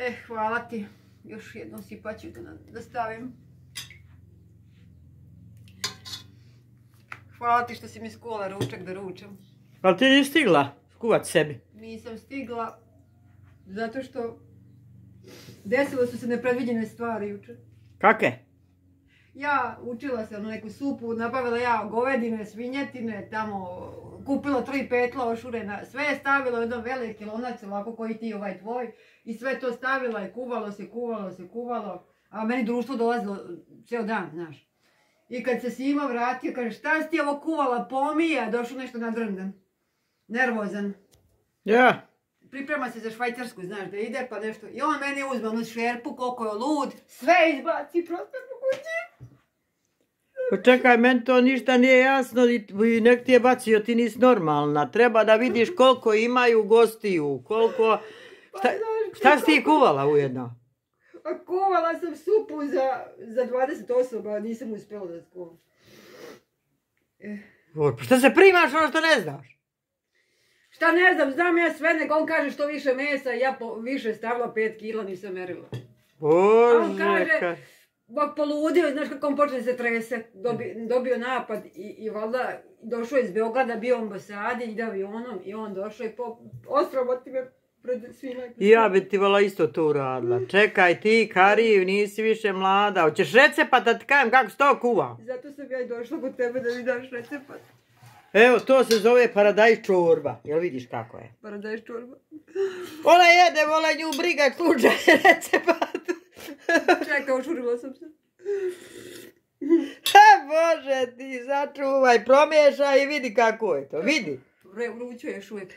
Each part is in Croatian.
E, hvala ti. Još jednu sipaću da, da stavim. Hvala ti što si mi skola ručak da ručam. Ali ti nisi stigla skuvat sebi. Nisam stigla zato što desile su se nepredviđene stvari jučer. Kake? Ja učila sam neku supu, nabavila ja govedine, svinjetine, tamo kupila tri petla ošurena, sve je stavila u jedan veliki lonac, ovako koji ti ovaj tvoj, i sve to stavila i kuvalo se, kuvalo se, kuvalo, a meni društvo dolazilo cijel dan, znaš. I kad se Sima vratio, kaže, šta si ti ovo kuvala, pomija, došao nešto nadrndan, nervozan. Ja. Priprema se za Švajcarsku, znaš, da ide pa nešto. I on meni uzme onu šerpu, koliko je lud, sve izbaci prosto. Pa čekaj, meni to ništa nije jasno i nek ti je bacio, ti nisi normalna. Treba da vidiš koliko imaju gostiju, koliko... Šta, šta si ti kuvala ujedno? A kuvala sam supu za, za 20 osoba, nisam uspjela da skuvam. Pa šta se primaš ono što ne znaš? Šta ne znam, znam ja sve, nego on kaže što više mesa, ja po, više stavila 5 kila, nisam merila. Bože, on kaže, Bog poludio, znaš kako on počne se trese, Dobi, dobio napad i, i valjda došao iz Beograda, bio u ambasadi, ide avionom i on došao i po, osramoti me pred svima. Ja bi ti vola isto to uradila. Čekaj ti, Kariju, nisi više mlada. Hoćeš recept da ti kajem kako se to kuva? Zato sam ja i došla kod tebe da mi daš recept. Evo, to se zove paradajz čorba. Jel vidiš kako je? Paradajz čorba. Ona jede, vola nju briga slučaj recept. Čekaj, ošurila sam se. Ha, Bože ti, začuvaj, promiješaj i vidi kako je to. Vidi. Re, vruću je još uvijek.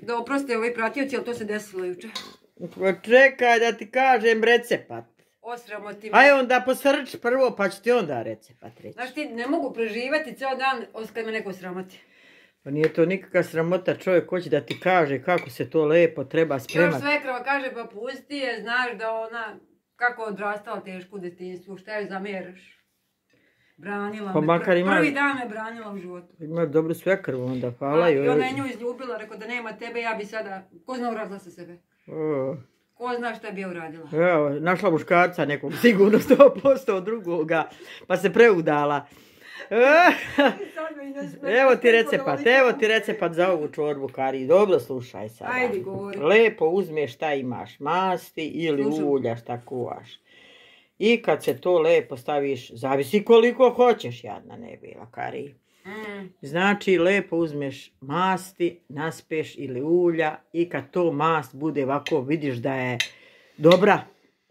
Da oproste ovaj pratioci, ali to se desilo juče. Pa čekaj da ti kažem recepat. Osramoti me. Aj onda posrč prvo pa ću ti onda recepat reći. Znaš ti, ne mogu preživati cijel dan os kad me neko sramoti. Pa nije to nikakva sramota, čovjek hoće da ti kaže kako se to lepo treba Još spremati. svekrava kaže pa pusti je, znaš da ona kako odrastala teško u detinjstvu, šta je zamjeraš? Branila Pa me, makar ima- prvi dan me branila u životu. Ima dobru svekrvu onda, hvala A, I joj. ona je nju izljubila, rekao da nema tebe, ja bi sada, ko zna uradila sa sebe? O, Ko zna šta bi ja uradila? Evo, našla muškarca nekog, sigurno 100% drugoga, pa se preudala. Sad Evo ti recepat, evo ti recepat za ovu čorbu, Kari. Dobro slušaj sada. Ajde, govori. Lepo uzmeš šta imaš, masti ili Slušam. ulja šta kuvaš. I kad se to lepo staviš, zavisi koliko hoćeš, jadna ne bila, Kari. Mm. Znači, lepo uzmeš masti, naspeš ili ulja i kad to mast bude ovako, vidiš da je dobra,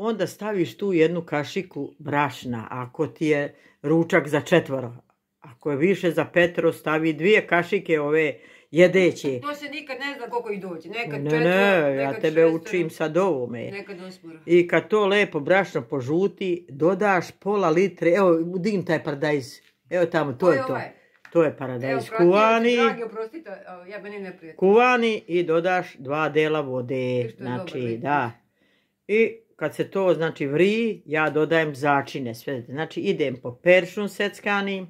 onda staviš tu jednu kašiku brašna, ako ti je ručak za četvoro. Ako je više za petro, stavi dvije kašike ove jedeće. To se nikad ne zna koliko ih dođe. Nekad Ne, četvero, ne, ja nekad tebe šestero, učim sad ovome. Nekad osmoro. I kad to lepo brašno požuti, dodaš pola litre, evo, dim taj paradajz. Evo tamo, to je je to. ovaj? To je Evo, paradajz pratioci, kuvani. Dragi, oprostite, ja meni kuvani i dodaš dva dela vode. I Znači, vid. da. I kad se to znači vri, ja dodajem začine sve. Znači idem po peršun seckani.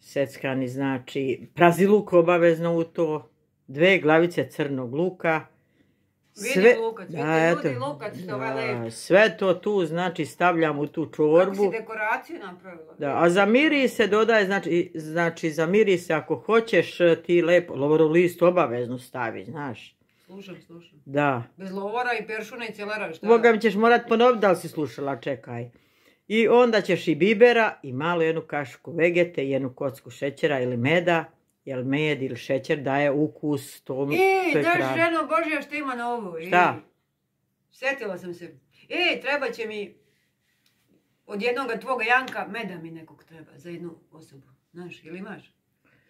Seckani znači praziluk obavezno u to. Dve glavice crnog luka. Vidi lukac, vidite ljudi lukac što ovaj lep. sve to tu znači stavljam u tu Kako čorbu. si dekoraciju napravila? Da, a za miris se dodaje, znači, znači za miris se ako hoćeš ti lepo, list obavezno stavi, znaš. Slušam, slušam. Da. Bez lovora i peršuna i celera, šta? Boga mi ćeš morat ponoviti da li si slušala, čekaj. I onda ćeš i bibera i malo jednu kašku vegete, jednu kocku šećera ili meda, jer med ili šećer daje ukus tom. Ej, to je znaš ženo Božja što ima na ej. Šta? Sjetila sam se. Ej, treba će mi od jednoga tvoga Janka, meda mi nekog treba za jednu osobu. Znaš, ili imaš?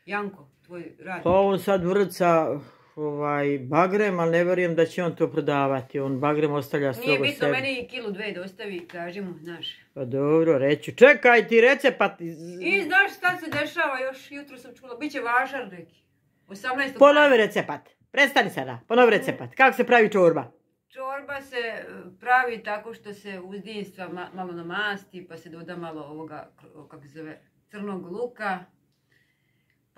Janko, tvoj radnik. Pa on sad vrca ovaj, bagrem, ali ne vjerujem da će on to prodavati. On bagrem ostavlja Nije strogo bitno, sebi. meni kilu dve dostavi, kaži mu, znaš. Pa dobro, reću. Čekaj ti recept. I znaš šta se dešava, još jutro sam čula, bit će važar neki. 18. Ponovi recept. Prestani sada. Ponovi recept. Kako se pravi čorba? Čorba se e, pravi tako što se uzdinstva ma- malo na masti, pa se doda malo ovoga, kako se zove, crnog luka,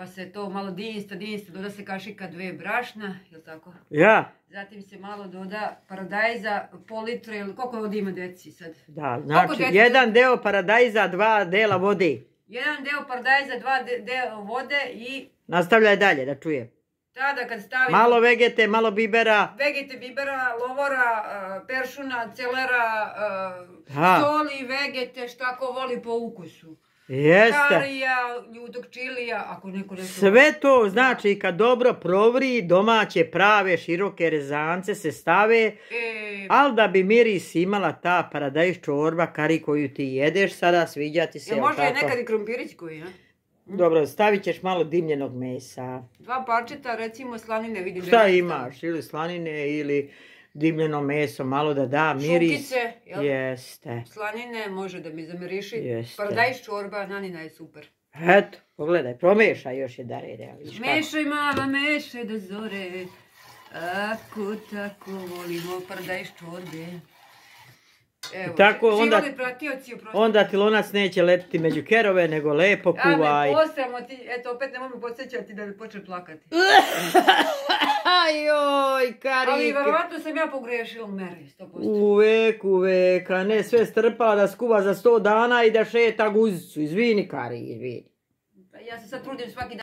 pa se to malo dinsta, dinsta, doda se kašika dve brašna, jel tako? Ja, Zatim se malo doda paradajza, pol litre, ili koliko ovdje ima deci sad? da, znači jedan deo paradajza, dva dela vode. Jedan deo paradajza, dva de- deo vode i Nastavljaj dalje da čujem. tada kad stavimo Malo vegete, malo bibera. vegete, bibera, lovora, eh, peršuna, celera, Ha. soli, vegete, šta ko voli po ukusu. Jeste. Karija, ljudog čilija, ako neko nešto... Sve to znači kad dobro provri domaće prave široke rezance se stave, E, ali da bi miris imala ta paradajz čorba kari koju ti jedeš sada, sviđa ti se. može i tako? nekad i krompirić koji, a? Dobro, stavit ćeš malo dimljenog mesa. Dva parčeta, recimo slanine, vidim. Šta ima imaš? Ili slanine ili dimljeno meso, malo da da miris. Šunkice, jel? Jeste. Slanine, može da mi zamiriši. Jeste. Paradajz čorba, nanina je super. Eto, pogledaj, promešaj još je da rede. Mešaj mala, mešaj do zore, ako tako volimo paradajz čorbe. Evo, tako onda- pratioci. Onda ti lonac neće letiti među kerove, nego lepo kuvaj. me posramo ti, eto opet nemoj me podsjećati da bi počeo plakati. Karike. Ali verovatno sam ja pogrešila u meri, 100%. Uvek, uvek, a ne sve strpa da skuva za sto dana i da šeta guzicu. Izvini, Kari, izvini. Ja se sad trudim svaki dan